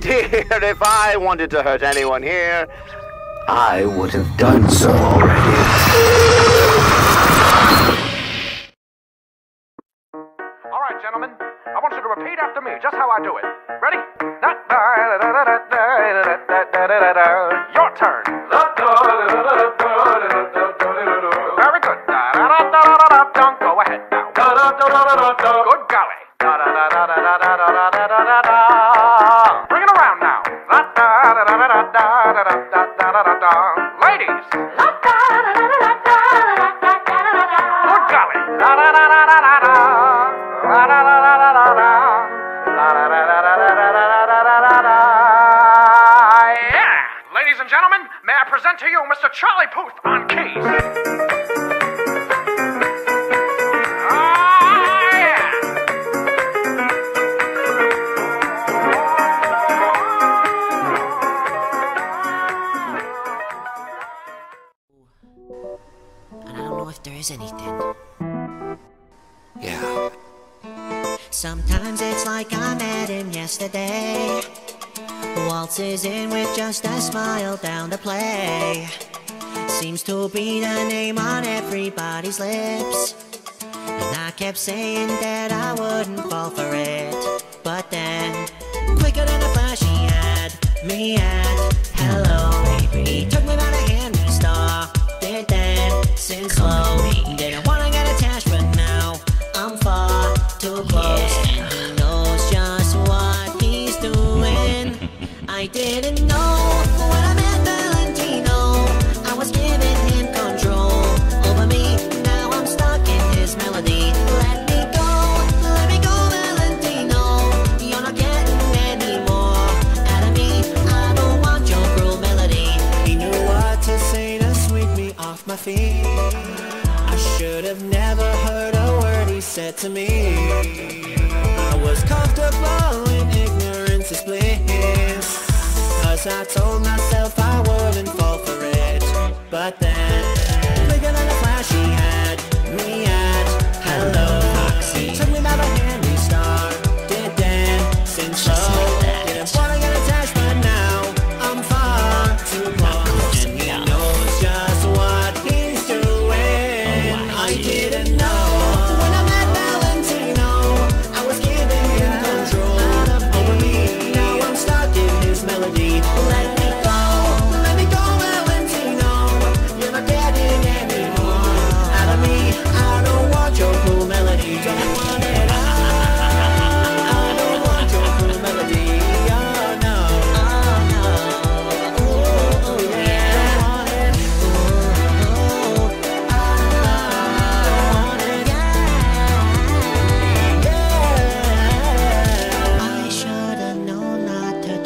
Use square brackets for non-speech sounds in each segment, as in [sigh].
dear, if I wanted to hurt anyone here, I would have done so already. All right, gentlemen. I want you to repeat after me, just how I do it. Ready? Your turn. Ladies and gentlemen, may I present to you Mr. Charlie Puth on keys. And I don't know if there is anything. Yeah. Sometimes it's like I met him yesterday. Waltzes in with just a smile down to play. Seems to be the name on everybody's lips. And I kept saying that I wouldn't fall for it. But then, quicker than a flash, he had me at I didn't know when I met Valentino. I was giving him control over me. Now I'm stuck in his melody. Let me go, let me go, Valentino. You're not getting any more out of me. I don't want your cruel melody. He knew what to say to sweep me off my feet. I should have never heard a word he said to me. I was comfortable in ignorance is bliss. Cause I told myself I wouldn't fall for it. But then, quicker than a flash, he had me at hello. He took me by the hand, we started dancing slow. Didn't wanna get attached, but now I'm far too close. And he knows just what he's doing. I didn't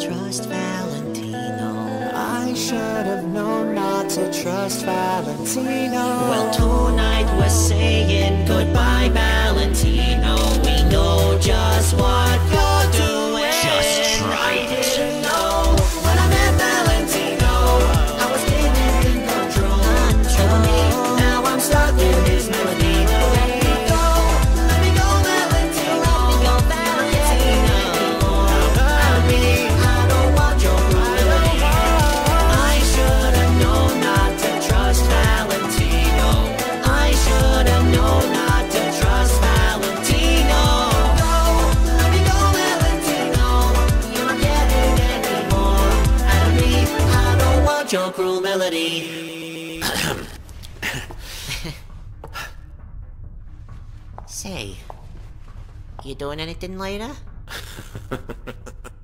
trust Valentino. I should have known not to trust Valentino. Well, tonight we're saying goodbye, don't your cruel melody. Say, you doing anything later? [laughs]